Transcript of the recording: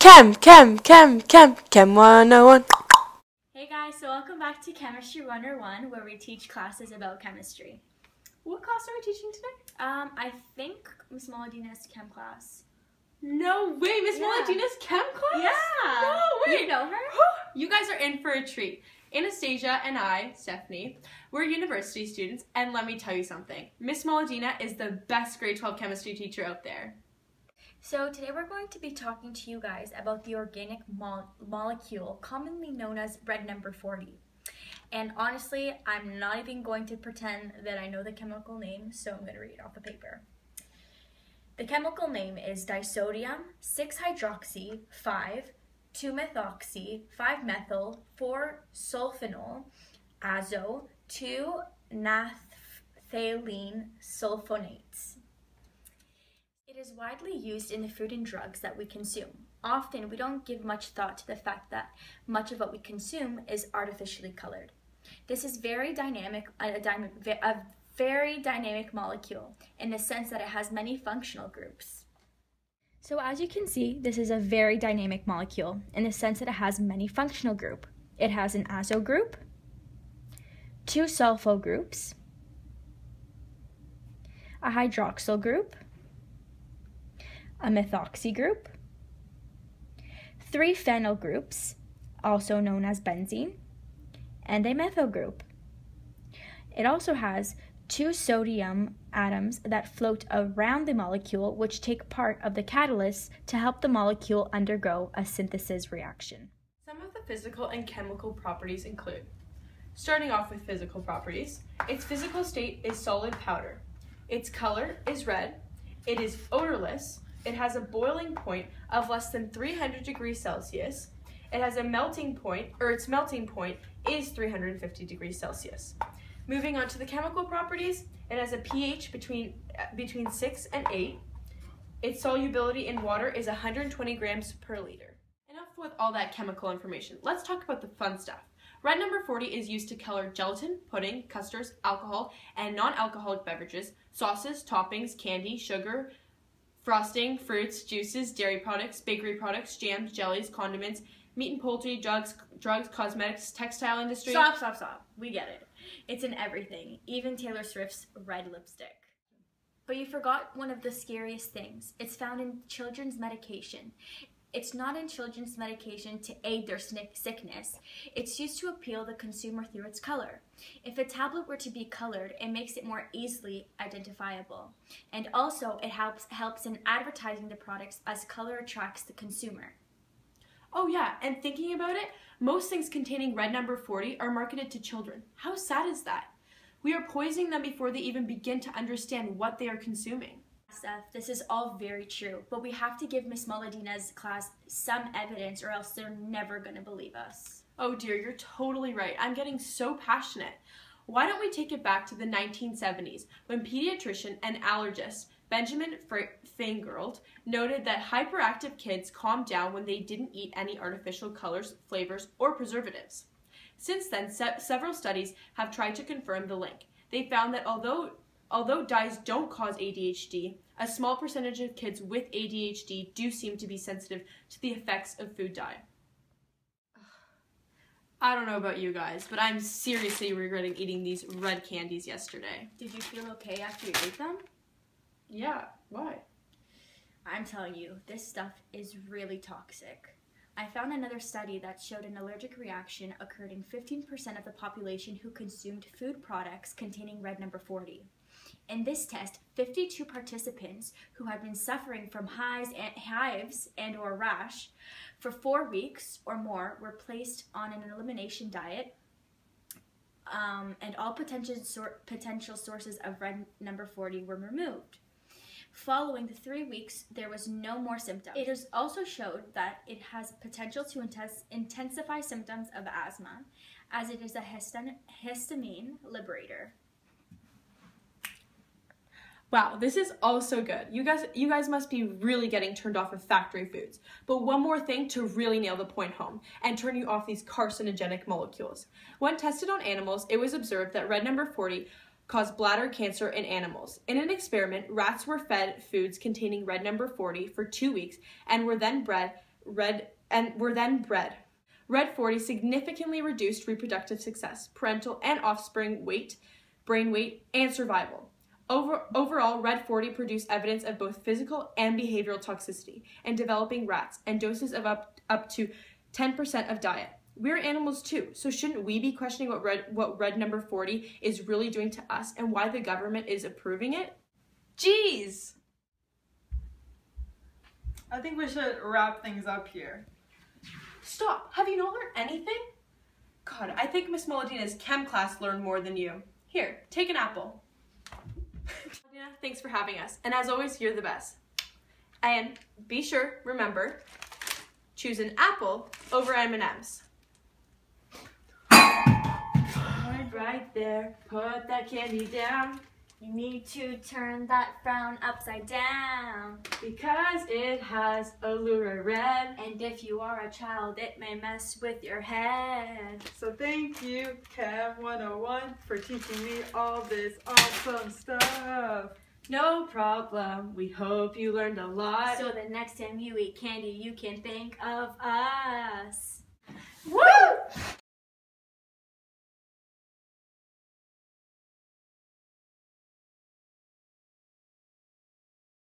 Chem, Chem, Chem, Chem, Chem 101. Hey guys, so welcome back to Chemistry 101 where we teach classes about chemistry. What class are we teaching today? Um, I think Miss Moladina's chem class. No way, Miss Yeah. Moladina's chem class? Yeah. No way. You know her? you guys are in for a treat. Anastasia and I, Stephanie, we're university students, and let me tell you something. Miss Moladina is the best grade 12 chemistry teacher out there. So today we're going to be talking to you guys about the organic mol- molecule commonly known as red number 40. And honestly, I'm not even going to pretend that I know the chemical name, so I'm going to read off the paper. The chemical name is disodium 6-hydroxy 5 2-methoxy 5-methyl 4-sulfophenyl azo 2-naphthalene sulfonates. It is widely used in the food and drugs that we consume. Often, we don't give much thought to the fact that much of what we consume is artificially colored. This is very dynamic, a, a very dynamic molecule in the sense that it has many functional groups. So as you can see, this is a very dynamic molecule in the sense that it has many functional group. It has an azo group, two sulfo groups, a hydroxyl group, a methoxy group, three phenyl groups, also known as benzene, and a methyl group. It also has two sodium atoms that float around the molecule, which take part of the catalyst to help the molecule undergo a synthesis reaction. Some of the physical and chemical properties include starting off with physical properties, its physical state is solid powder, its color is red, it is odorless, it has a boiling point of less than 300 degrees Celsius, it has a melting point, or its melting point is 350 degrees Celsius. Moving on to the chemical properties, it has a pH between uh, between 6 and 8. Its solubility in water is 120 grams per liter. Enough with all that chemical information. Let's talk about the fun stuff. Red number 40 is used to color gelatin, pudding, custards, alcohol, and non-alcoholic beverages, sauces, toppings, candy, sugar, frosting, fruits, juices, dairy products, bakery products, jams, jellies, condiments, meat and poultry, drugs, drugs, cosmetics, textile industry. Stop, stop, stop. We get it. It's in everything, even Taylor Swift's red lipstick. But you forgot one of the scariest things. It's found in children's medication. It's not in children's medication to aid their sickness. It's used to appeal the consumer through its color. If a tablet were to be colored, it makes it more easily identifiable. And also, it helps helps in advertising the products as color attracts the consumer. Oh, yeah, and thinking about it, most things containing red number 40 are marketed to children. How sad is that? We are poisoning them before they even begin to understand what they are consuming. This is all very true, but we have to give Miss Moladina's class some evidence or else they're never going to believe us. Oh dear, you're totally right. I'm getting so passionate. Why don't we take it back to the 1970s when pediatrician and allergist Benjamin Feingold noted that hyperactive kids calmed down when they didn't eat any artificial colors, flavors, or preservatives. Since then, se- several studies have tried to confirm the link. They found that although although dyes don't cause ADHD, a small percentage of kids with ADHD do seem to be sensitive to the effects of food dye. I don't know about you guys, but I'm seriously regretting eating these red candies yesterday. Did you feel okay after you ate them? Yeah, why? I'm telling you, this stuff is really toxic. I found another study that showed an allergic reaction occurred in 15% of the population who consumed food products containing red number 40. In this test, 52 participants who had been suffering from hives and, hives and or rash for 4 weeks or more were placed on an elimination diet um, and all potential, sor- potential sources of red number 40 were removed. Following the three weeks, there was no more symptoms. It has also showed that it has potential to intensify symptoms of asthma, as it is a histam- histamine liberator. Wow, this is all so good. You guys you guys must be really getting turned off of factory foods. But one more thing to really nail the point home and turn you off these carcinogenic molecules. When tested on animals, it was observed that red number 40 caused bladder cancer in animals. In an experiment, rats were fed foods containing red number 40 for 2 weeks and were then bred red and were then bred. Red 40 significantly reduced reproductive success, parental and offspring weight, brain weight, and survival. Over, overall, Red 40 produced evidence of both physical and behavioral toxicity in developing rats and doses of up, up to 10% of diet. We're animals too, so shouldn't we be questioning what red, what red number 40 is really doing to us and why the government is approving it? Jeez! I think we should wrap things up here. Stop! Have you not learned anything? God, I think Miss Molodina's chem class learned more than you. Here, take an apple. Thanks for having us. And as always, you're the best. And be sure, remember, choose an apple over M&Ms. Right there, put that candy down You need to turn that frown upside down. because it has Allura Red. And if you are a child, it may mess with your head. So thank you, Chem 101, for teaching me all this awesome stuff. No problem. We hope you learned a lot. So the next time you eat candy, you can think of us. Woo!